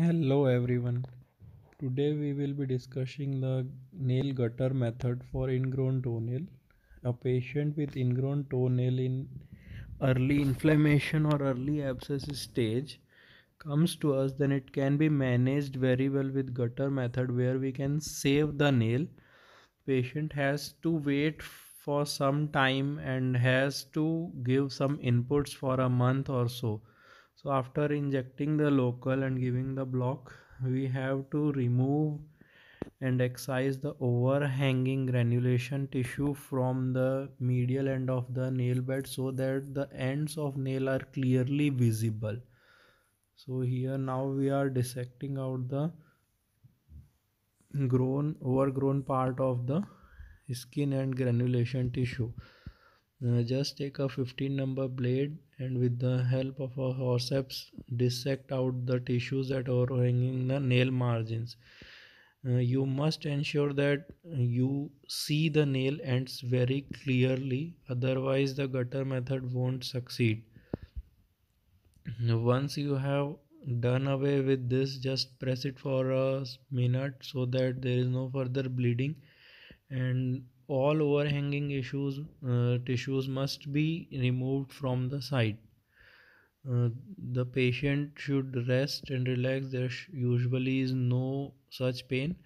Hello everyone. Today we will be discussing the nail gutter method for ingrown toenail. A patient with ingrown toenail in early inflammation or early abscess stage comes to us then it can be managed very well with gutter method where we can save the nail. Patient has to wait for some time and has to give some inputs for a month or so so after injecting the local and giving the block we have to remove and excise the overhanging granulation tissue from the medial end of the nail bed so that the ends of nail are clearly visible. So here now we are dissecting out the grown overgrown part of the skin and granulation tissue uh, just take a 15 number blade and with the help of a forceps dissect out the tissues that are overhanging the nail margins. Uh, you must ensure that you see the nail ends very clearly otherwise the gutter method won't succeed. Once you have done away with this just press it for a minute so that there is no further bleeding and all overhanging issues uh, tissues must be removed from the site. Uh, the patient should rest and relax. There usually is no such pain.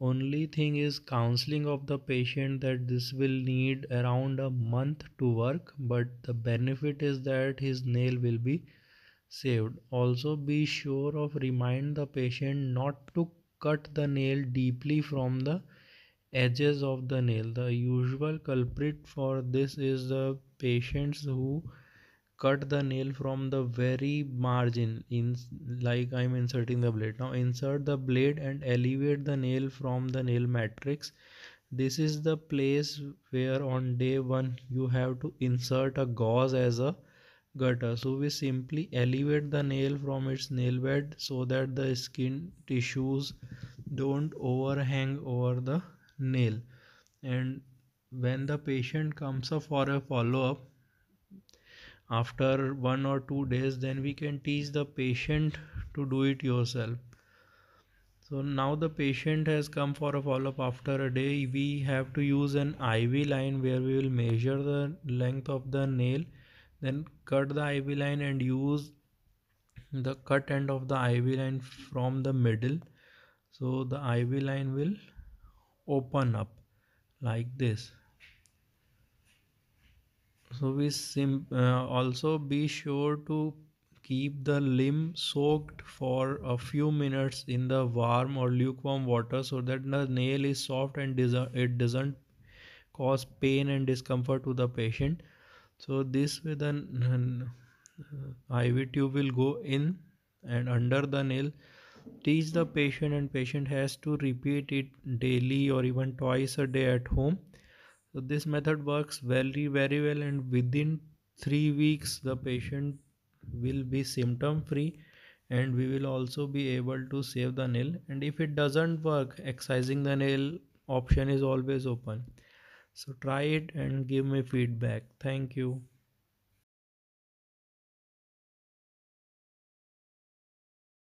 Only thing is counseling of the patient that this will need around a month to work but the benefit is that his nail will be saved. Also be sure of remind the patient not to cut the nail deeply from the edges of the nail. The usual culprit for this is the patients who cut the nail from the very margin. In like i'm inserting the blade. Now insert the blade and elevate the nail from the nail matrix. This is the place where on day one you have to insert a gauze as a gutter. So we simply elevate the nail from its nail bed so that the skin tissues don't overhang over the nail. And when the patient comes up for a follow-up after one or two days then we can teach the patient to do it yourself. So now the patient has come for a follow-up. After a day we have to use an IV line where we will measure the length of the nail then cut the IV line and use the cut end of the IV line from the middle. So the IV line will open up like this. So we sim uh, also be sure to keep the limb soaked for a few minutes in the warm or lukewarm water so that the nail is soft and it doesn't cause pain and discomfort to the patient. So this way the uh, IV tube will go in and under the nail teach the patient and patient has to repeat it daily or even twice a day at home. So this method works very very well and within three weeks the patient will be symptom free and we will also be able to save the nail. And if it doesn't work excising the nail option is always open. So try it and give me feedback. Thank you